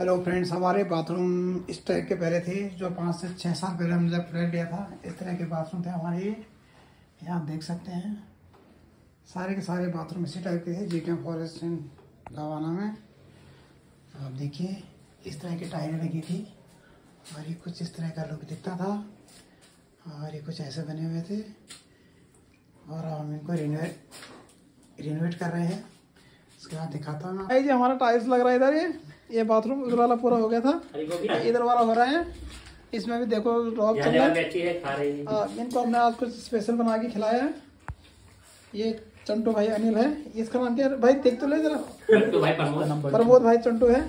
Hello friends हमारे bathroom इस type के पहले थे जो पाँच से छः साल पहले हमने जब फ्लैट लिया था, इस तरह के बाथरूम थे हमारे। यहाँ देख सकते हैं। सारे के सारे बाथरूम इसी टाइप के थे जी के फॉरेस्ट गवाना में। आप देखिए, इस तरह की टाइलें लगी थी और ये कुछ इस तरह का लुक दिखता था और ये कुछ ऐसे बने हुए थे। और हम इनको रिनोवेट रिनोवेट कर रहे हैं। उसके बाद दिखाता हूँ। ये हमारा टाइल्स लग रहा है इधर ये ये बाथरूम उधर वाला पूरा हो गया था। इधर वाला हो रहा है। इसमें भी देखो रॉक चल रहा है। है खा रही है। आ, इनको हमने आज कुछ स्पेशल बना के खिलाया है। ये चंटू भाई अनिल है। इसका नाम क्या भाई देख तो ले जरा। भाई प्रमोद। प्रमोद भाई चंटू है।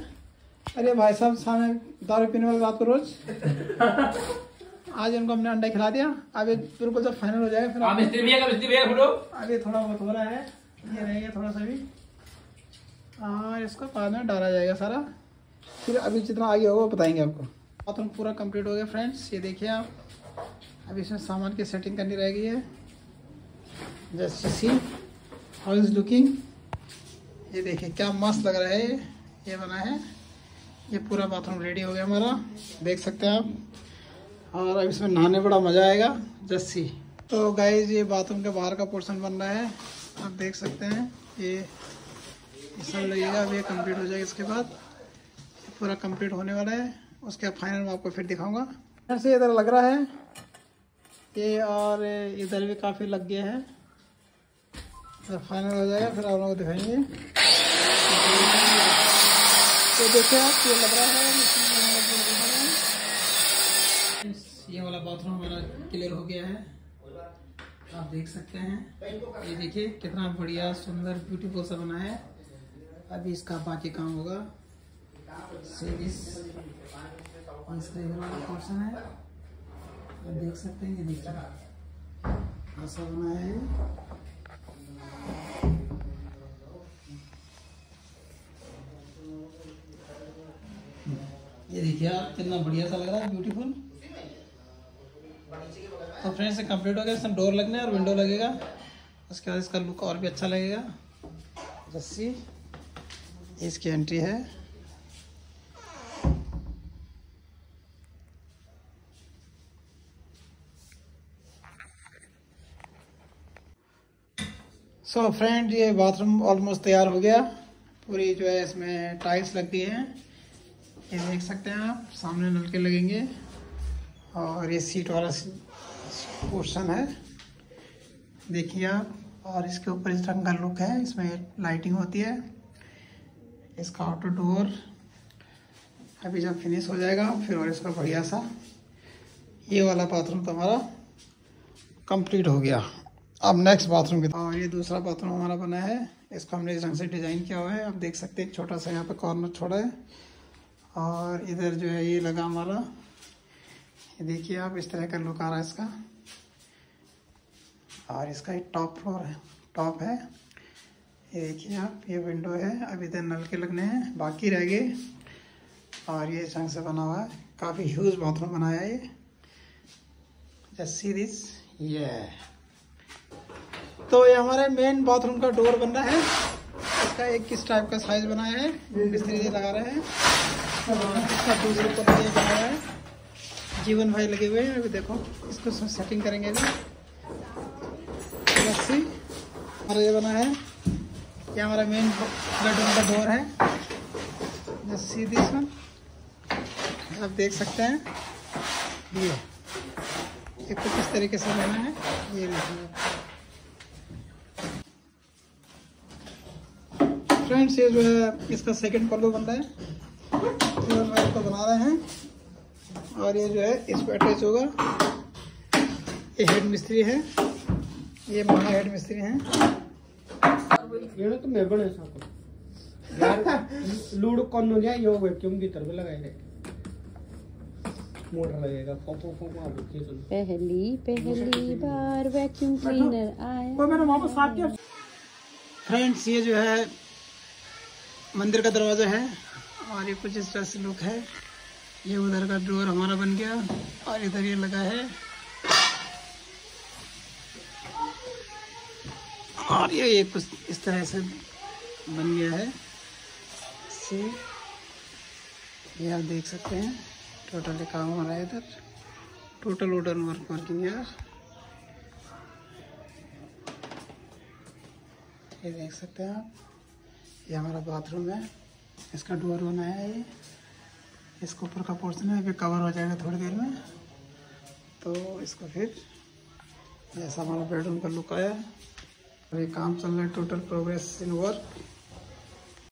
अरे भाई साहब सामने दारू पीने वाले रात को रोज। आज इनको हमने अंडा खिला दिया। अब ये बिल्कुल जब फाइनल हो जाएगा फिर मिस्त्री भैया का मिस्त्री भैया फ़ोटो अभी थोड़ा बहुत हो रहा है। ये रहेगा थोड़ा सा भी। हाँ इसको बाद में डाला जाएगा सारा। फिर अभी जितना आगे होगा बताएँगे आपको। बाथरूम पूरा कंप्लीट हो गया फ्रेंड्स ये देखिए आप। अभी इसमें सामान की सेटिंग करनी रह गई है just see how is looking ये देखिए, क्या मस्त लग रहा है ये। बना है। ये पूरा बाथरूम रेडी हो गया हमारा। देख सकते हैं आप। और अब इसमें नहाने बड़ा मज़ा आएगा। जस्ट सी तो गाइज़ ये बाथरूम के बाहर का पोर्शन बन रहा है। आप देख सकते हैं। ये सब लगेगा। अब ये कंप्लीट हो जाएगा इसके बाद। पूरा कंप्लीट होने वाला है। उसके बाद फाइनल में आपको फिर दिखाऊँगा। इधर से इधर लग रहा है ये और इधर भी काफ़ी लग गया है। जब फाइनल हो जाएगा फिर आप लोगों को दिखाएँगे। तो देखिए आप ये लग रहा है है। ये वाला बाथरूम हमारा क्लियर हो गया है। आप देख सकते हैं। ये देखिए कितना बढ़िया सुंदर ब्यूटीफुल सा बना है। अभी इसका बाकी काम होगा। है। आप देख सकते हैं, ये देखिए। ऐसा बना है। ये। देखिए आप, कितना बढ़िया सा लग रहा है ब्यूटीफुल तो फ्रेंड्स कंप्लीट हो गया। इसमें डोर लगने और विंडो लगेगा। उसके बाद इसका लुक और भी अच्छा लगेगा। रस्सी। इसकी एंट्री है। सो so, फ्रेंड ये बाथरूम ऑलमोस्ट तैयार हो गया। पूरी जो है इसमें टाइल्स लग गई हैं। ये देख सकते हैं आप सामने नलके लगेंगे। और ये सीट वाला पोर्शन है। देखिए आप और इसके ऊपर इस रंग का लुक है। इसमें लाइटिंग होती है। इसका आउटर डोर अभी जब फिनिश हो जाएगा फिर और इसका बढ़िया सा ये वाला बाथरूम तो हमारा कंप्लीट हो गया। अब नेक्स्ट बाथरूम की और ये दूसरा बाथरूम हमारा बना है। इसको हमने इस रंग से डिज़ाइन किया हुआ है। आप देख सकते हैं छोटा सा यहाँ पे कॉर्नर छोड़ा है। और इधर जो है ये लगा हमारा। ये देखिए आप, इस तरह का लुक आ रहा है इसका। और इसका एक टॉप फ्लोर है। टॉप है। ये देखिए आप, ये विंडो है। अब इधर नल के लगने हैं। बाकी रह गए। और ये रंग से बना हुआ है। काफ़ी ह्यूज बाथरूम बनाया है ये। जस्ट सी दिस ये तो ये हमारे मेन बाथरूम का डोर बन रहा है। इसका एक किस टाइप का साइज़ बनाया है? मिस्त्री लगा रहे हैं? इसका दूसरे को बनाया है। जीवन भाई लगे हुए हैं। अभी देखो, इसको सेटिंग करेंगे अभी। रस्सी हमारा ये बना है। ये हमारा मेन बेडरूम का डोर है। जस्ट सी दिस वन आप देख सकते हैं। ये। ये कुछ इस तरीके से बना है? ये देखिए फ्रेंड्स ये जो है इसका सेकंड पल्लू बन रहा है। जीवन भाई इसको बना रहे हैं। और ये जो है इसको अटैच होगा। ये हेड मिस्त्री है। ये महा हेड मिस्त्री हैं। ये तो मेरे को नहीं साको लूड कौन नो लिया यो वैक्यूम की तरफ़ लगाएँगे मोटर लगेगा। फोफो फोफो आप ये सुन पहली पहली बार वैक्यूम क्लीनर आया। फ्रेंड्स ये जो है मंदिर का दरवाज़ा है। और ये कुछ इस तरह से लुक है। ये उधर का डोर हमारा बन गया और इधर ये लगा है। और ये ये कुछ इस तरह से बन गया है। से ये आप देख सकते हैं। टोटली काम हो रहा है इधर। टोटल वोटल वर्क वर्किंग यार। ये देख सकते हैं आप। ये हमारा बाथरूम है। इसका डोर बनाया है ये। इसको ऊपर का पोर्शन है फिर कवर हो जाएगा थोड़ी देर में। तो इसको फिर जैसा हमारा बेडरूम का लुक आया अभी काम चल रहा है, टोटल प्रोग्रेस इन वर्क।